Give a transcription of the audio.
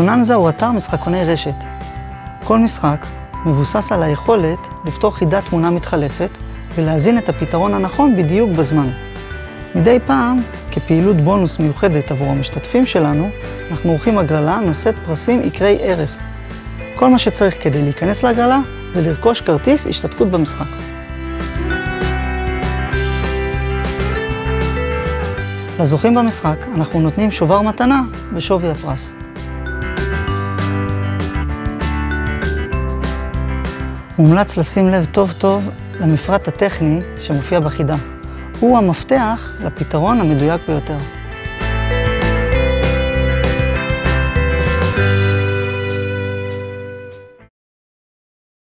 בוננזה הוא אתר משחקוני רשת. כל משחק מבוסס על היכולת לפתור חידת תמונה מתחלפת ולהזין את הפתרון הנכון בדיוק בזמן. מדי פעם, כפעילות בונוס מיוחדת עבור המשתתפים שלנו, אנחנו עורכים הגרלה נושאת פרסים יקרי ערך. כל מה שצריך כדי להיכנס להגרלה זה לרכוש כרטיס השתתפות במשחק. לזוכים במשחק אנחנו נותנים שובר מתנה בשווי הפרס. מומלץ לשים לב טוב טוב למפרט הטכני שמופיע בחידה. הוא המפתח לפתרון המדויק ביותר.